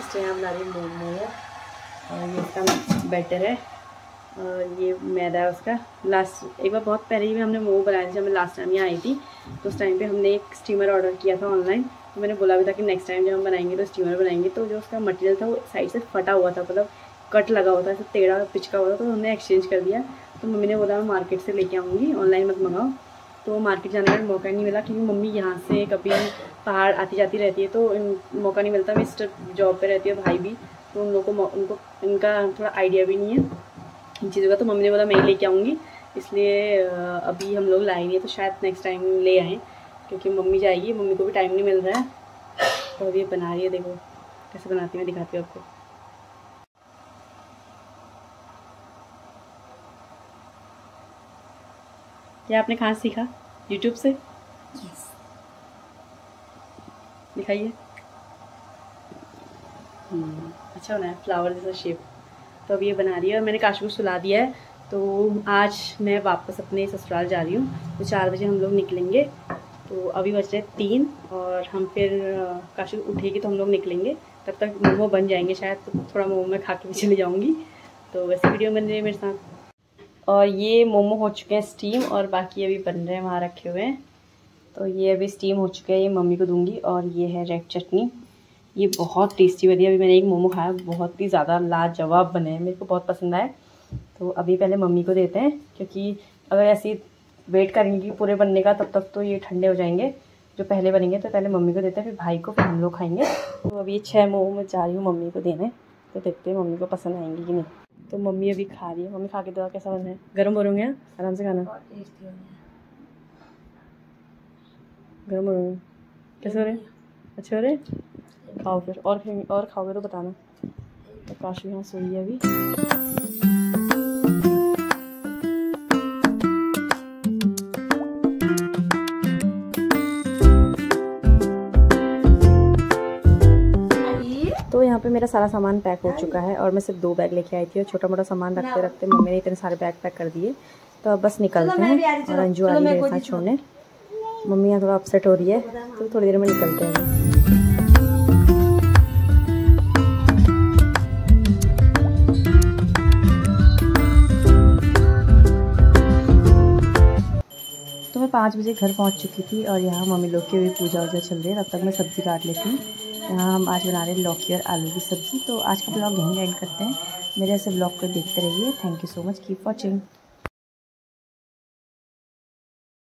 Sister यहाँ बना रही मोमो और ये इसका बैटर है और ये मैदा है उसका। लास्ट एक बार बहुत पहले ही हमने मोमो बनाया था जब मैं लास्ट टाइम यहाँ आई थी तो उस टाइम पे हमने एक स्टीमर ऑर्डर किया था ऑनलाइन तो मैंने बोला भी था कि नेक्स्ट टाइम जब हम बनाएँगे तो स्टीमर बनाएँगे। तो जो उसका मटेरियल था वो साइड से फटा हुआ था मतलब कट लगा हुआ था, ऐसे टेढ़ा पिचका हुआ था तो हमने एक्सचेंज कर दिया। तो मम्मी ने बोला, मैं मार्केट से लेके आऊँगी ऑनलाइन मत मंगाओ। तो मार्केट जाने का मौका नहीं मिला क्योंकि मम्मी यहाँ से कभी पहाड़ आती जाती रहती है तो मौका नहीं मिलता। मिस्टर जॉब पे रहती है, भाई भी तो उन लोगों को उनको, इनका थोड़ा आइडिया भी नहीं है इन चीज़ों का। तो मम्मी ने बोला, मैं ही लेके आऊँगी। इसलिए अभी हम लोग लाए नहीं है तो शायद नेक्स्ट टाइम ले आएँ, क्योंकि मम्मी जाएगी, मम्मी को भी टाइम नहीं मिल रहा है। तो अभी बना रही है, देखो, कैसे बनाती है, मैं दिखाती हूँ आपको। क्या आपने कहाँ सीखा? यूट्यूब से? Yes. दिखाइए। हम्म, अच्छा बना है फ्लावर जैसा शेप तो अब ये बना रही है और मैंने काशू को सुला दिया है। तो आज मैं वापस अपने ससुराल जा रही हूँ। तो चार बजे हम लोग निकलेंगे। तो अभी बज रहे तीन और हम फिर काशू उठेगी तो हम लोग निकलेंगे। तब तक मोमो बन जाएँगे शायद तो थोड़ा मोमो मैं खा के भी चली जाऊँगी। तो वैसे वीडियो बन रही है मेरे साथ। और ये मोमो हो चुके हैं स्टीम और बाकी अभी बन रहे हैं, वहाँ रखे हुए हैं। तो ये अभी स्टीम हो चुके हैं, ये मम्मी को दूँगी और ये है रेड चटनी। ये बहुत टेस्टी बनी अभी मैंने एक मोमो खाया, बहुत ही ज़्यादा लाजवाब बने हैं, मेरे को बहुत पसंद आए तो अभी पहले मम्मी को देते हैं, क्योंकि अगर ऐसी वेट करेंगे पूरे बनने का, तब तक तो ये ठंडे हो जाएँगे, जो पहले बनेंगे तो पहले मम्मी को देते हैं, फिर भाई को, फिर हम लोग खाएँगे। तो अभी छः मोमो मैं जा रही हूँ मम्मी को देने तो देखते हैं मम्मी को पसंद आएँगी कि नहीं। तो मम्मी अभी खा रही है। मम्मी खा के दवा कैसा बना है? गर्म हो रहे आराम से खाना? गर्म हो रहे कैसे हो रहे अच्छे हो रहे खाओ फिर। और और खाओगे तो बताना। तो काश यहाँ सोई है अभी। मेरा सारा सामान पैक हो चुका है और मैं सिर्फ़ दो बैग लेके आई थी और छोटा मोटा सामान रखते रखते मम्मी ने इतने सारे बैग पैक कर दिए। तो अब बस निकलते हैं और अंजू आ रही है मेरे साथ छोड़ने मम्मी यहाँ थोड़ा अपसेट हो रही है तो थोड़ी देर में निकलते हैं। तो पाँच बजे घर पहुँच चुकी थी और यहाँ मम्मी लोग की भी पूजा वूजा चल रही है तब तक मैं सब्ज़ी काट लेती हूँ। हम आज बना रहे हैं लौकी और आलू की सब्ज़ी। तो आज का ब्लॉग यहीं एंड करते हैं। मेरे ऐसे ब्लॉग को देखते रहिए। Thank you so much keep watching